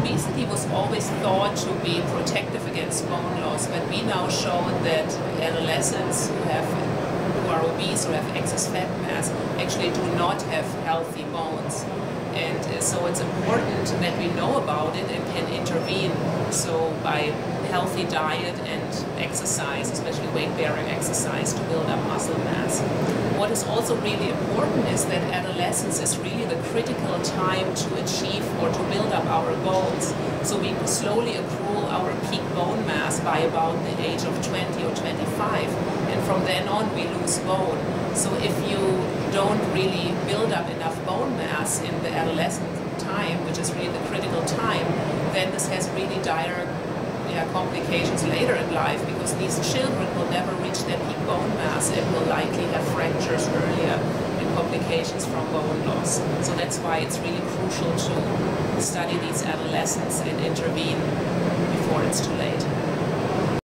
obesity was always thought to be protective against bone loss, but we now show that adolescents who have who are obese or have excess fat mass actually do not have healthy bones. And uh, so it's important that we know about it and can intervene. So by healthy diet and exercise, especially weight-bearing exercise, to build up muscle mass. What is also really important is that adolescence is really the critical time to achieve or to build up our goals. So we slowly accrue our peak bone mass by about the age of 20 or 25, and from then on we lose bone. So if you don't really build up enough bone mass in the adolescent time, which is really the critical time, then this has really dire yeah, complications later in life because these children will never reach their peak bone mass and will likely have fractures earlier and complications from bone loss. So that's why it's really crucial to study these adolescents and intervene